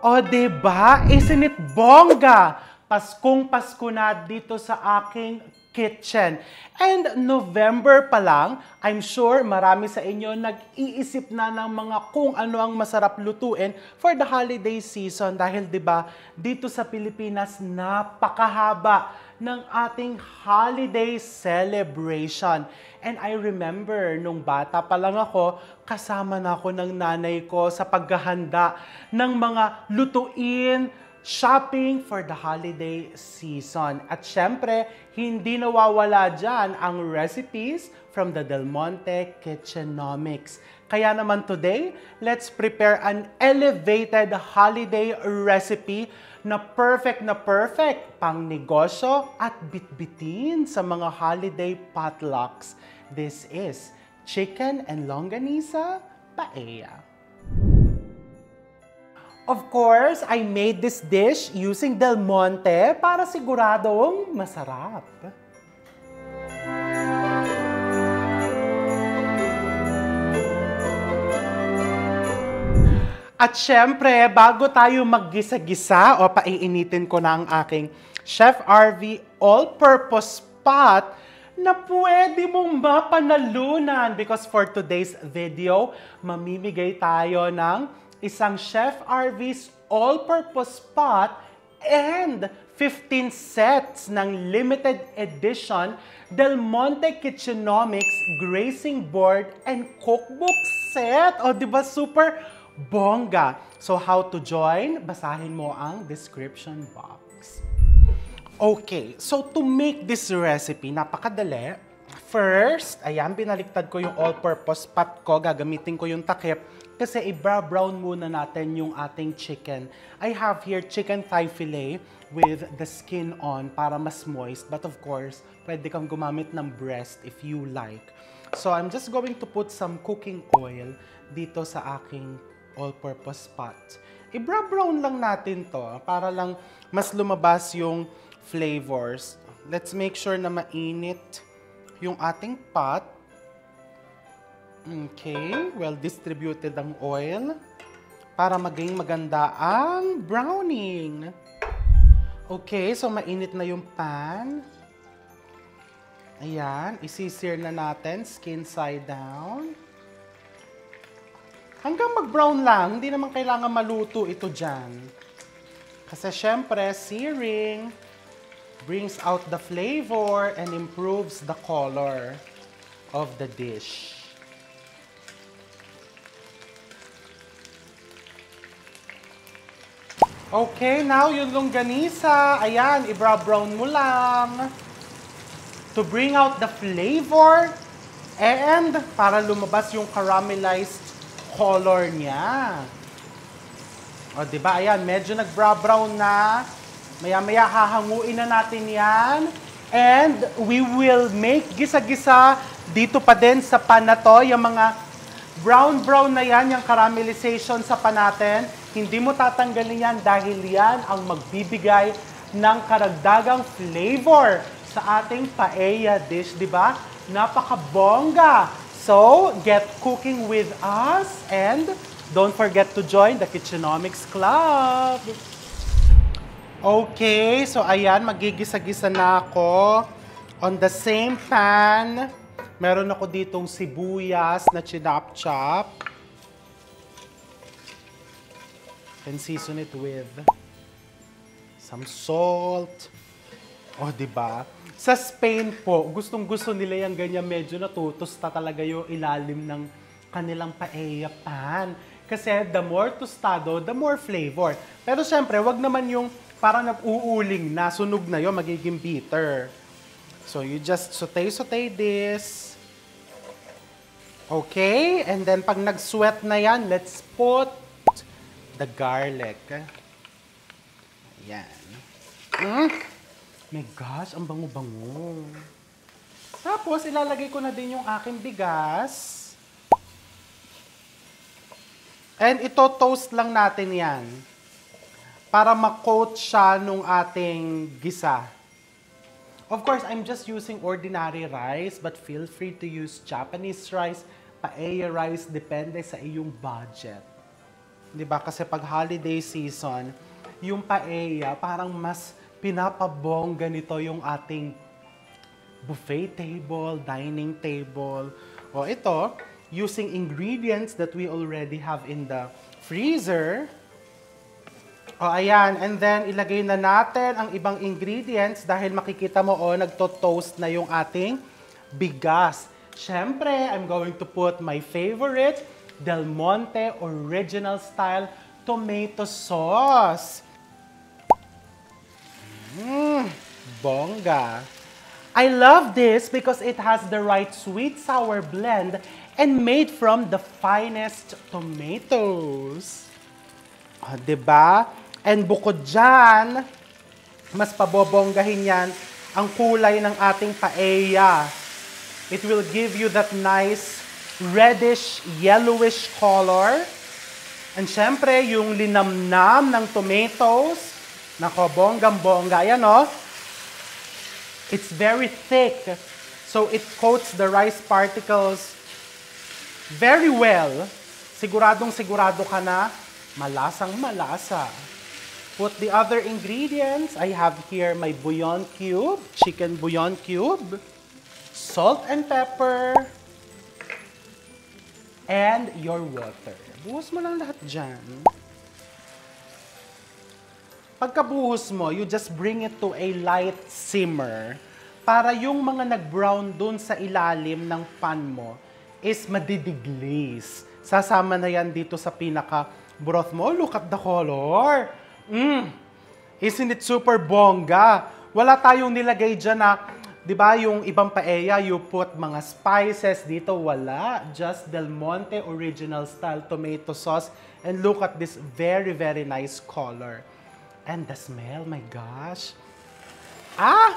O, diba? Isn't it bongga? Paskong Pasko na dito sa aking kitchen. And November pa lang, I'm sure marami sa inyo nag-iisip na ng mga kung ano ang masarap lutuin for the holiday season dahil 'di ba dito sa Pilipinas napakahaba ng ating holiday celebration. And I remember nung bata pa lang ako, kasama na ako ng nanay ko sa paghahanda ng mga lutuin, shopping for the holiday season. At syempre, hindi nawawala dyan ang recipes from the Del Monte Kitchenomics. Kaya naman today, let's prepare an elevated holiday recipe na perfect na perfect pang negosyo at bitbitin sa mga holiday potlucks. This is chicken and longanisa paella. Of course, I made this dish using Del Monte para siguradong masarap. At syempre, bago tayo maggisa-gisa o paiinitin ko na ang aking Chef RV All-Purpose Pot na pwede mong mapanalunan because for today's video, mamimigay tayo ng isang Chef RV's all-purpose pot and 15 sets ng limited edition Del Monte Kitchenomics Gracing Board and Cookbook Set. O, di ba super bongga? So, how to join? Basahin mo ang description box. Okay, so to make this recipe, napakadali. First, ayan, binaliktad ko yung all-purpose pot ko. Gagamitin ko yung takip kasi i-brown muna natin yung ating chicken. I have here chicken thigh fillet with the skin on para mas moist. But of course, pwede kang gumamit ng breast if you like. So I'm just going to put some cooking oil dito sa aking all-purpose pot. I-brown lang natin to para lang mas lumabas yung flavors. Let's make sure na mainit yung ating pot Okay, well distributed ang oil para maging maganda ang browning. Okay, so mainit na yung pan. Ayan, isisir na natin, skin side down. Hanggang mag-brown lang, hindi naman kailangan maluto ito dyan. Kasi syempre, searing brings out the flavor and improves the color of the dish. Okay, now yung longganisa, ayan, ibra-brown mo lang to bring out the flavor and para lumabas yung caramelized color niya. O, di ba? Ayan, medyo nag-brown na. Maya-maya hahanguin na natin yan. And we will make gisa-gisa dito pa din sa pan na to, yung mga brown-brown na yan, yung caramelization sa pan natin hindi mo tatanggalin yan dahil yan ang magbibigay ng karagdagang flavor sa ating paella dish, di ba? Napakabongga! So, get cooking with us and don't forget to join the Kitchenomics Club! Okay, so ayan, magigisa-gisa na ako. On the same pan, meron ako ditong sibuyas na chinap-chop. and season it with some salt. Oh, di ba? Sa Spain po, gustong-gusto nila yung ganyan medyo natutusta talaga yung ilalim ng kanilang paella pan. Kasi the more tostado, the more flavor. Pero syempre, wag naman yung parang nag-uuling na, sunog na yon magiging bitter. So you just saute-saute this. Okay, and then pag nag-sweat na yan, let's put the garlic. Ayan. Mm. My gosh, ang bango-bango. Tapos, ilalagay ko na din yung aking bigas. And ito, toast lang natin yan. Para ma-coat siya nung ating gisa. Of course, I'm just using ordinary rice, but feel free to use Japanese rice, paella rice, depende sa iyong budget. ba? Kasi pag holiday season, yung paella, parang mas pinapabongga nito yung ating buffet table, dining table. O ito, using ingredients that we already have in the freezer. O ayan, and then ilagay na natin ang ibang ingredients dahil makikita mo, o, nagto-toast na yung ating bigas. Siyempre, I'm going to put my favorite, Del Monte Original Style Tomato Sauce. Mmm, bongga. I love this because it has the right sweet-sour blend and made from the finest tomatoes. Ah, 'di ba? And bukod dyan, mas pabobonggahin yan ang kulay ng ating paella. It will give you that nice reddish, yellowish color. And syempre, yung linamnam ng tomatoes, nako, bonggang-bongga. Ayan, oh. It's very thick. So it coats the rice particles very well. Siguradong sigurado ka na malasang malasa. Put the other ingredients. I have here my bouillon cube, chicken bouillon cube, salt and pepper, and your water. Buhos mo lang lahat dyan. Pagkabuhos mo, you just bring it to a light simmer para yung mga nag-brown dun sa ilalim ng pan mo is madidiglaze. Sasama na yan dito sa pinaka broth mo. Look at the color. Mm. Isn't it super bongga? Wala tayong nilagay dyan na, di ba, yung ibang paella, you put mga spices dito. Wala. Just Del Monte Original Style Tomato Sauce. And look at this very, very nice color. And the smell, my gosh. Ah!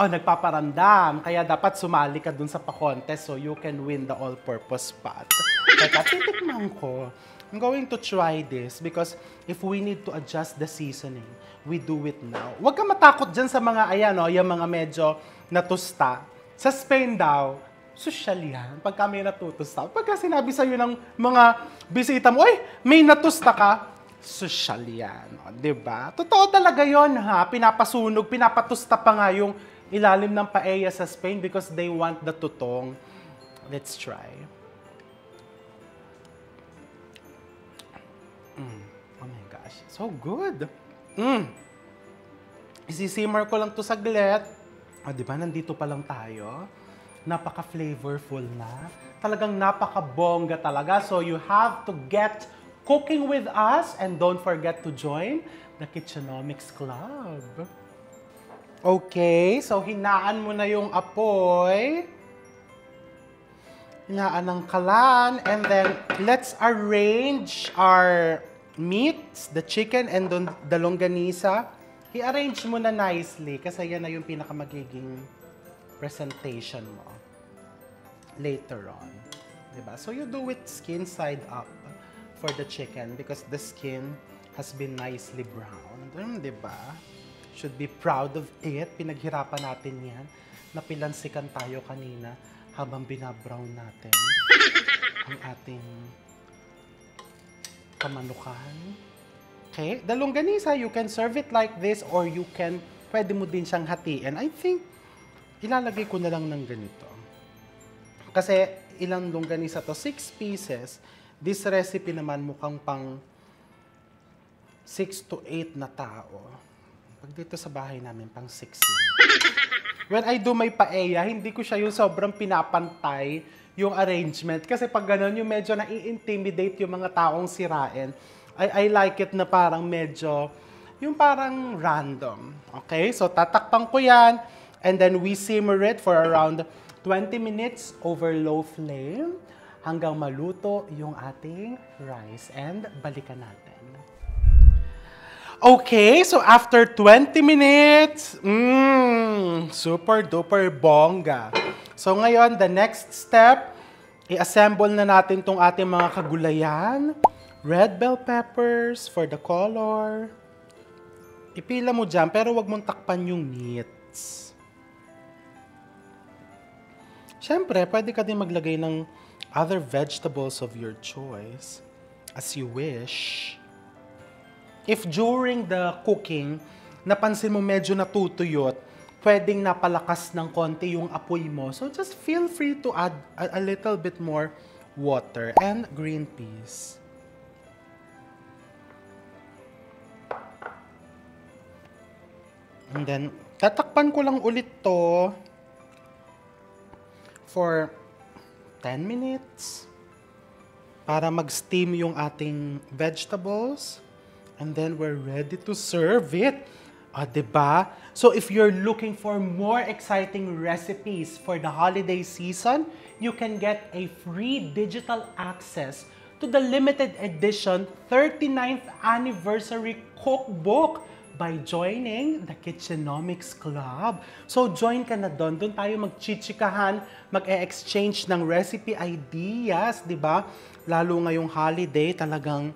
Oh, nagpaparamdam. Kaya dapat sumali ka dun sa pa-contest so you can win the all-purpose pot. Teka, titikman ko. I'm going to try this because if we need to adjust the seasoning, we do it now. Huwag ka matakot dyan sa mga, ayan o, oh, yung mga medyo natusta. Sa Spain daw, social yan. Pagka may natutusta. Pagka sinabi sa'yo ng mga bisita mo, ay, may natusta ka, social yan. O, diba? Totoo talaga yon ha. Pinapasunog, pinapatusta pa nga yung ilalim ng paella sa Spain because they want the tutong. Let's try. Mm. Oh my gosh, so good. Mm. Isisimmer ko lang to saglit. Ah, di ba, nandito pa lang tayo. Napaka-flavorful na. Talagang napaka-bongga talaga. So you have to get cooking with us and don't forget to join the Kitchenomics Club. Okay, so hinaan mo na yung apoy. Hinaan ng kalan. And then, let's arrange our meats, the chicken and the longganisa. I-arrange mo na nicely kasi yan na yung pinakamagiging presentation mo later on. Diba? So, you do it skin side up for the chicken because the skin has been nicely browned. Hmm, diba? should be proud of it. Pinaghirapan natin yan. Napilansikan tayo kanina habang binabrown natin ang ating kamanukan. Okay? The longganisa, you can serve it like this or you can, pwede mo din siyang hatiin. I think, ilalagay ko na lang ng ganito. Kasi ilang longganisa to? Six pieces. This recipe naman mukhang pang 6 to 8 na tao. Pag dito sa bahay namin, pang 6 lang. When I do my paella, hindi ko siya yung sobrang pinapantay yung arrangement. Kasi pag ganun, yung medyo nai-intimidate yung mga taong sirain. I, I like it na parang medyo, yung parang random. Okay? So, tatakpan ko yan. And then we simmer it for around 20 minutes over low flame hanggang maluto yung ating rice. And balikan natin. Okay, so after 20 minutes, mmm, super duper bongga. So ngayon, the next step, i-assemble na natin tong ating mga kagulayan. Red bell peppers for the color. Ipila mo dyan, pero wag mong takpan yung meats. Siyempre, pwede ka din maglagay ng other vegetables of your choice. as you wish. If during the cooking, napansin mo medyo natutuyot, pwedeng napalakas ng konti yung apoy mo. So just feel free to add a, a little bit more water and green peas. And then, tatakpan ko lang ulit to for 10 minutes para mag-steam yung ating vegetables. And then we're ready to serve it. Ah, diba? So if you're looking for more exciting recipes for the holiday season, you can get a free digital access to the limited edition 39th anniversary cookbook by joining the Kitchenomics Club. So join ka na doon. Doon tayo magchichikahan, mag-exchange ng recipe ideas, di ba? Lalo ngayong holiday, talagang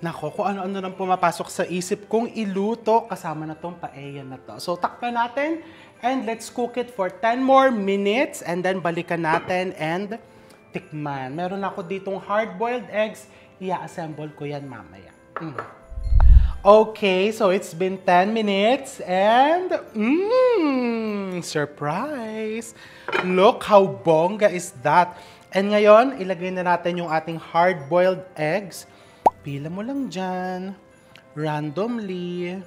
Nako, kung ano-ano nang pumapasok sa isip kong iluto kasama na tong paella na to. So, takpan natin and let's cook it for 10 more minutes and then balikan natin and tikman. Meron ako ditong hard-boiled eggs. Ia-assemble ko yan mamaya. Mm. Okay, so it's been 10 minutes and mmm, surprise! Look how bongga is that. And ngayon, ilagay na natin yung ating hard-boiled eggs. Pila mo lang dyan. Randomly.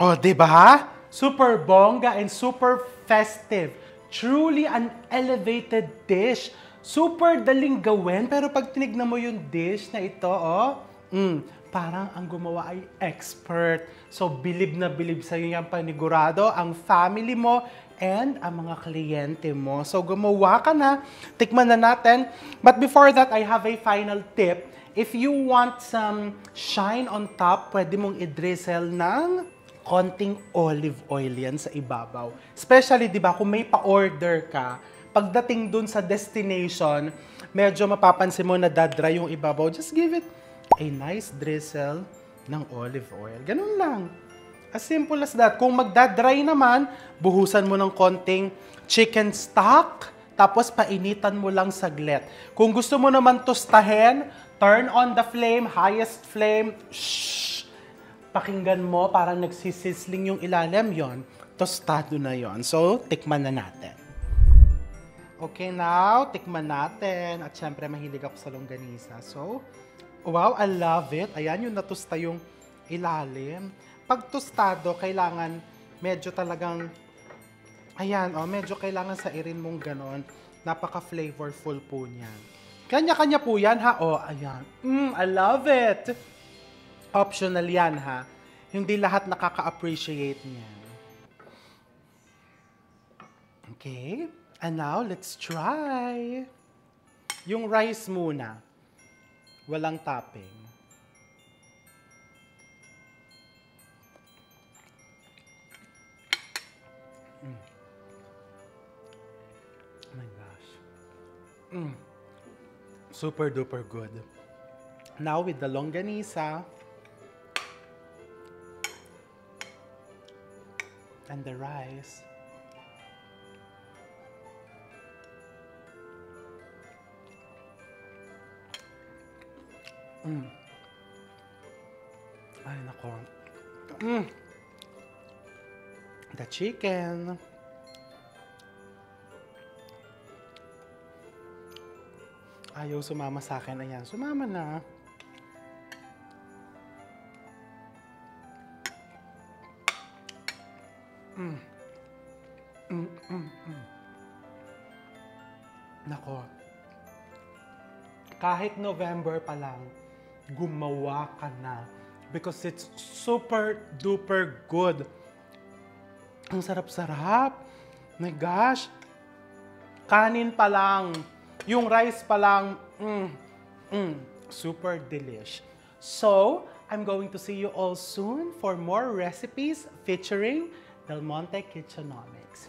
Oh, di ba? Super bongga and super festive. Truly an elevated dish. Super daling gawin, pero pag tinignan mo yung dish na ito, oh, mm, parang ang gumawa ay expert. So, bilib na bilib sa'yo yung panigurado, ang family mo, and ang mga kliyente mo. So, gumawa ka na. Tikman na natin. But before that, I have a final tip. If you want some shine on top, pwede mong i-drizzle ng konting olive oil yan sa ibabaw. Especially, di ba, kung may pa-order ka, pagdating dun sa destination, medyo mapapansin mo na dadry yung ibabaw, just give it a nice drizzle ng olive oil. Ganun lang. As simple as that. Kung magdadry naman, buhusan mo ng konting chicken stock, tapos painitan mo lang saglit. Kung gusto mo naman tostahin, turn on the flame, highest flame, shh, pakinggan mo, parang nagsisisling yung ilalim yon tostado na yon So, tikman na natin. Okay, now, tikman natin. At syempre, mahilig ako sa longganisa. So, wow, I love it. Ayan, yung natusta yung ilalim. Pag tostado, kailangan medyo talagang, ayan, oh, medyo kailangan sa irin mong ganon. Napaka-flavorful po niyan. Kanya-kanya po yan, ha? Oh, ayan. Mm, I love it. Optional yan ha. Hindi lahat nakaka-appreciate niyan. Okay. And now, let's try. Yung rice muna. Walang topping. Mm. Oh my gosh. Mm. Super duper good. Now with the longanisa, and the rice. Mm. Ay, nako. Mm. The chicken. Ayaw sumama sa akin. Ayan, sumama na. Kahit November pa lang, gumawa ka na. Because it's super duper good. Ang sarap-sarap. My gosh. Kanin pa lang. Yung rice pa lang. Mm, mm, super delish. So, I'm going to see you all soon for more recipes featuring Del Monte Kitchenomics.